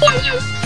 两 元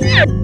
Yeah.